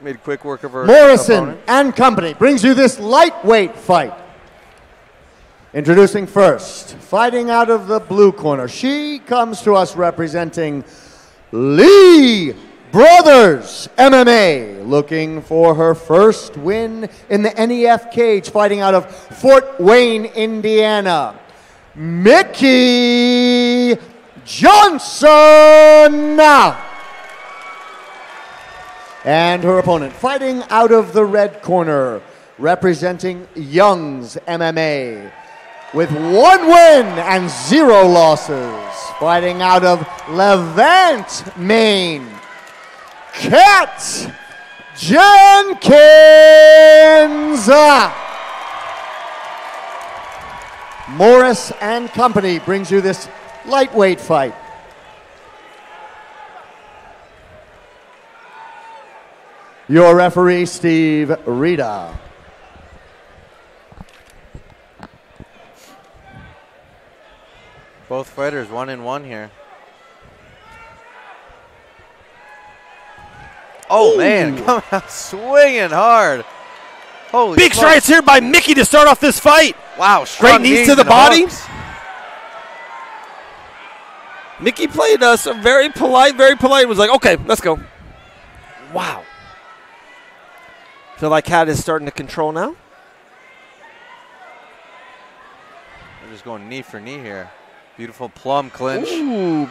Made quick work of her Morrison opponent. and Company brings you this lightweight fight. Introducing first, fighting out of the blue corner. She comes to us representing Lee Brothers MMA, looking for her first win in the NEF cage, fighting out of Fort Wayne, Indiana. Mickey Johnson! And her opponent, fighting out of the red corner, representing Young's MMA, with one win and zero losses, fighting out of Levant, Maine, Kat Jenkins. Morris and Company brings you this lightweight fight. Your referee, Steve Rita. Both fighters one and one here. Oh man, come out swinging hard. Holy Big smokes. strides here by Mickey to start off this fight. Wow, Great strong knees to the and body. hooks. Mickey played us a very polite, very polite. Was like, okay, let's go. Wow. Feel like Kat is starting to control now. They're just going knee for knee here. Beautiful plum clinch. Ooh,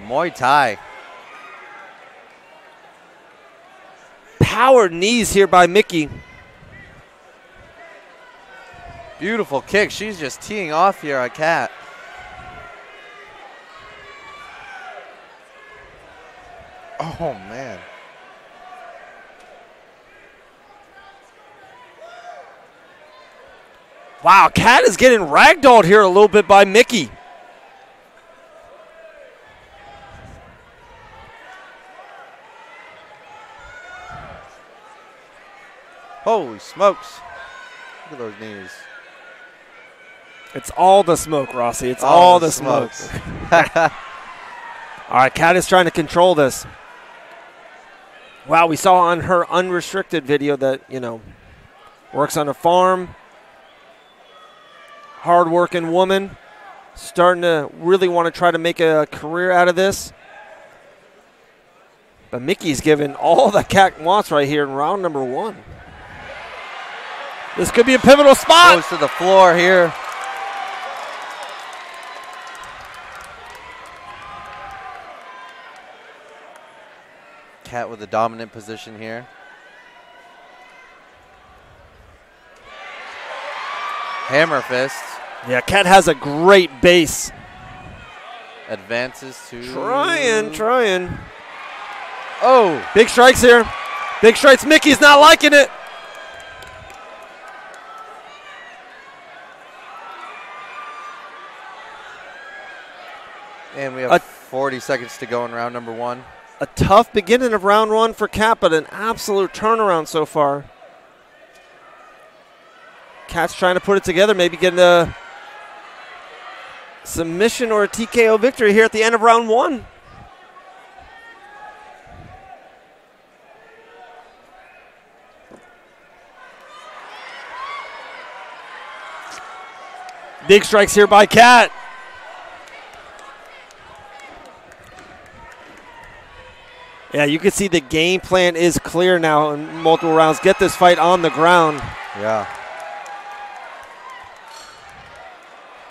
Muay Thai. power knees here by Mickey. Beautiful kick. She's just teeing off here on Kat. Oh man. Wow, Kat is getting ragdolled here a little bit by Mickey. Holy smokes. Look at those knees. It's all the smoke, Rossi. It's all, the, smoke. all right, Kat is trying to control this. Wow, we saw on her unrestricted video that, you know, works on a farm, hardworking woman, starting to really want to try to make a career out of this. But Mickey's given all that Kat wants right here in round number one. This could be a pivotal spot. Goes to the floor here. Kat with a dominant position here. Hammer fist Yeah, Kat has a great base. advances to Trying, trying. Oh, Big strikes here. Big strikes. Mickey's not liking it. and we have A- 40 seconds to go in round number one. A tough beginning of round one for Kat, but an absolute turnaround so far. Kat's trying to put it together, maybe getting a submission or a TKO victory here at the end of round one. Big strikes here by Kat. Yeah, you can see the game plan is clear now in multiple rounds. Get this fight on the ground. Yeah.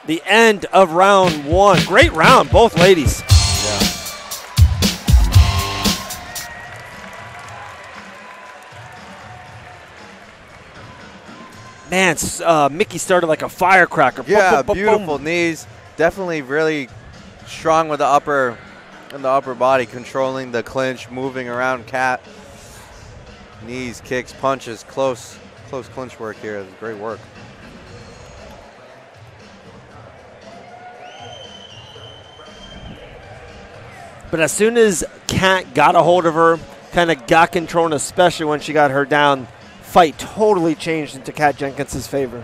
The end of round one. Great round, both ladies. Yeah. Man, uh, Mickey started like a firecracker. Yeah, boom, boom, beautiful boom. knees. Definitely really strong with the upper and the upper body, controlling the clinch, moving around Kat. Knees, kicks, punches, close, close clinch work here. Great work. But as soon as Kat got a hold of her, kind of got control, and especially when she got her down, fight totally changed into Kat Jenkins' favor.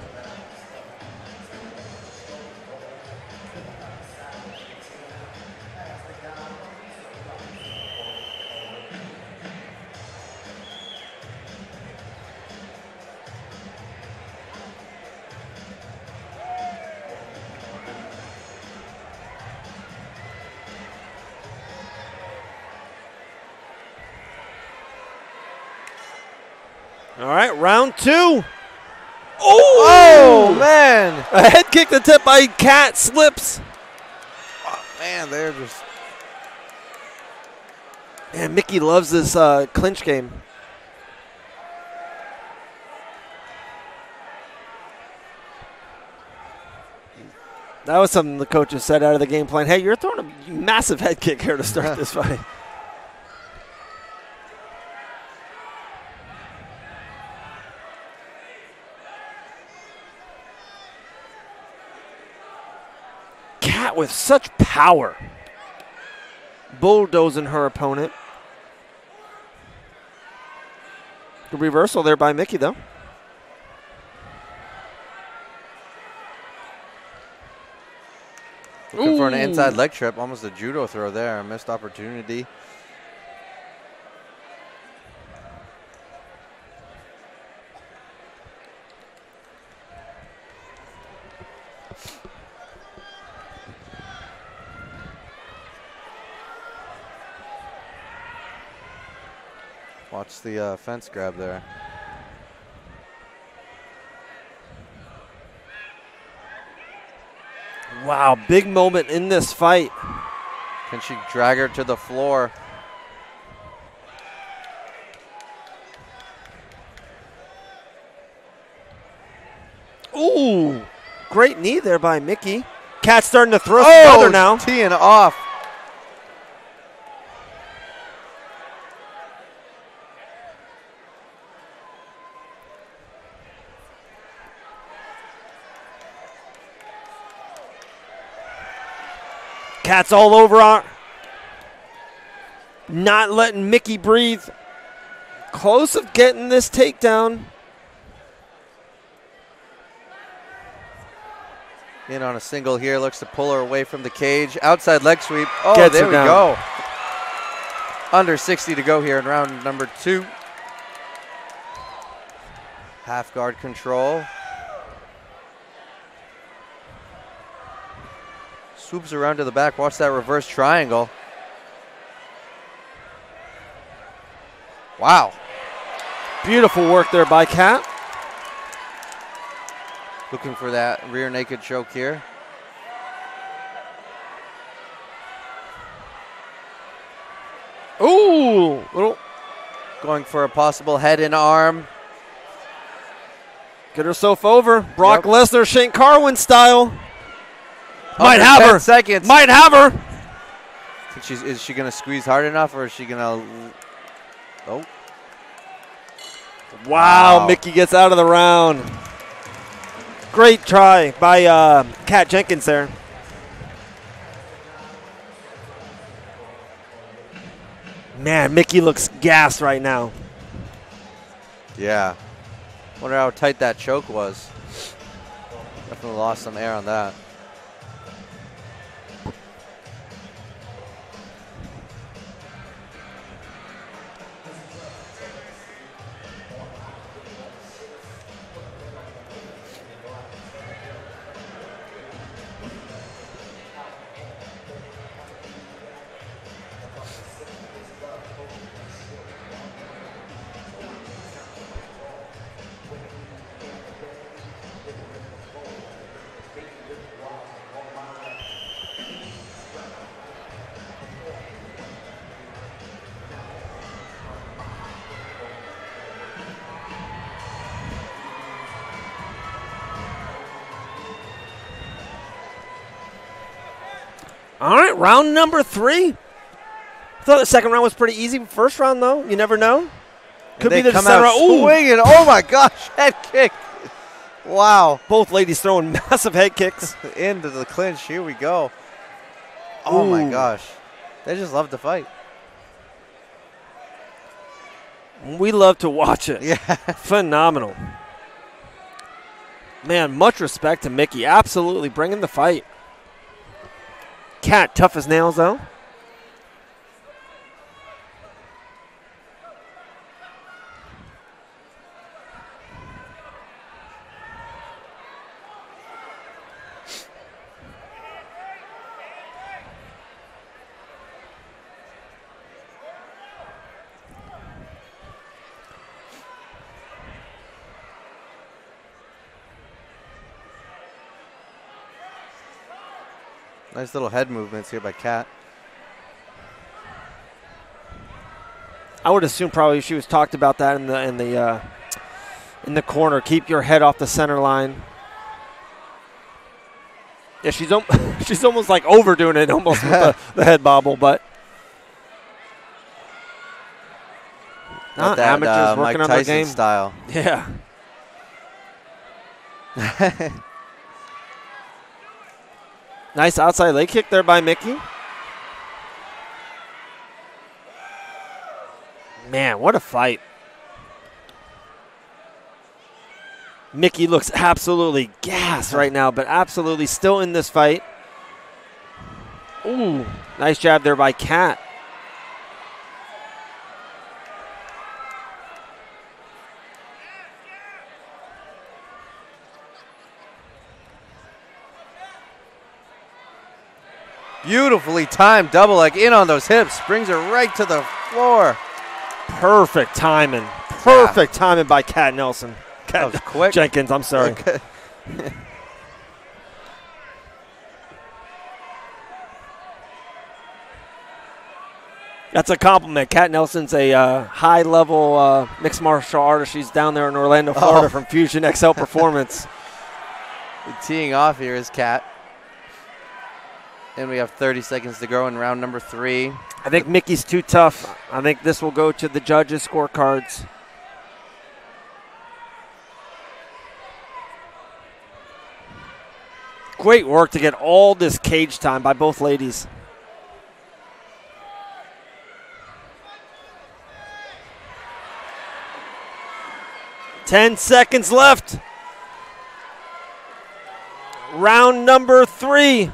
All right, round two. Oh, man. A head kick to tip by Kat slips. Oh, Man, they're just. Man, Mickey loves this uh, clinch game. That was something the coaches said out of the game plan. Hey, you're throwing a massive head kick here to start this fight. Kat with such power, bulldozing her opponent. The reversal there by Mickey, though. Looking for an Ooh. inside leg trip. Almost a judo throw there. A Missed opportunity. Watch the uh, fence grab there. Wow, big moment in this fight. Can she drag her to the floor? Ooh, great knee there by Mickey. Kat starting to throw Oh, now. teeing off. Kat's all over on. Not letting Mickey breathe. Close of getting this takedown. In on a single here, looks to pull her away from the cage. Outside leg sweep. Oh, Gets there we down. go. Under 60 to go here in round number two. Half guard control. Swoops around to the back. Watch that reverse triangle. Wow. Beautiful work there by Kat. Looking for that rear naked choke here. Ooh, little Going for a possible head and arm. get herself over. Brock Yep. Lesnar, Shane Carwin style. Might have 10 her. Seconds. Might have her. She's, is she going to squeeze hard enough or is she going to. Oh, Wow, Wow. Mickey gets out of the round. Great try by uh, Kat Jenkins there. Man, Mickey looks gassed right now. yeah. Wonder how tight that choke was. Definitely lost some air on that. All right, round number three. I thought the second round was pretty easy. First round, though, you never know. Could be the out Ooh, swinging. Oh my gosh, head kick. Wow. both ladies throwing massive head kicks. Into the clinch. Here we go. Oh my gosh. They just love to fight. We love to watch it. Yeah. Phenomenal. Man, much respect to Mickey. Absolutely bringing the fight. Kat, tough as nails, though. Nice little head movements here by Kat. I would assume probably she was talked about that in the in the uh, in the corner. Keep your head off the center line. Yeah, she's she's almost like overdoing it, almost with the, the head bobble, but. not, Nah, that, amateurs uh, working Mike on their game. style. Yeah. nice outside leg kick there by Mickey. Man, what a fight. Mickey looks absolutely gassed right now, but absolutely still in this fight. Ooh, nice jab there by Kat. Beautifully timed double leg in on those hips. Brings her right to the floor. Perfect timing. Perfect timing by Kat Nelson. That was quick. Jenkins, I'm sorry. Okay. That's a compliment. Kat Nelson's a uh, high level uh, mixed martial artist. She's down there in Orlando, Florida Oh. from Fusion XL Performance. Teeing off here is Kat. And we have 30 seconds to go in round number three. I think Mickey's too tough. I think this will go to the judges' scorecards. Great work to get all this cage time by both ladies. Ten seconds left. Round number three.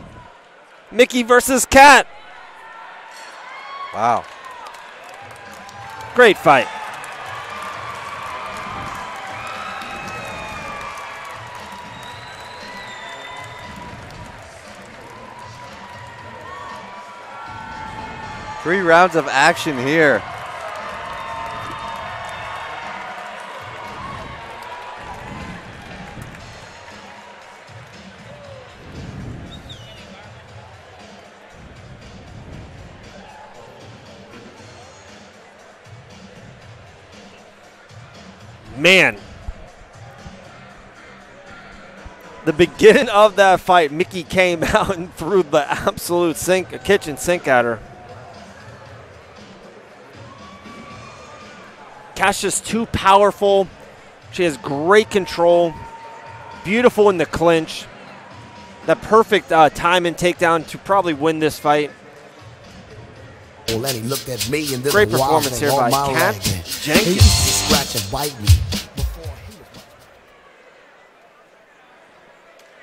Mickey versus Kat. Wow. Great fight. Three rounds of action here. Man. The beginning of that fight, Mickey came out and threw the absolute sink, a kitchen sink at her. Cash is too powerful. She has great control. Beautiful in the clinch. The perfect uh, time and takedown to probably win this fight. And he looked at me and then Great performance here on by my Kat leg. Jenkins. Scratch and bite me.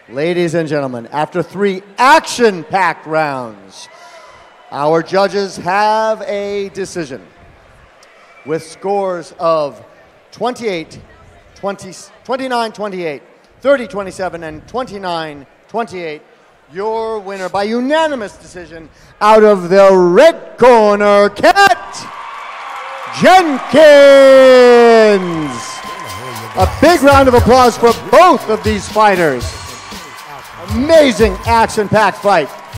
Ladies and gentlemen, after three action packed rounds, our judges have a decision. With scores of 28, 20, 29 28, 30 27, and 29 28, your winner by unanimous decision out of the red corner, Kat Jenkins. A big round of applause for both of these fighters. Amazing action packed fight.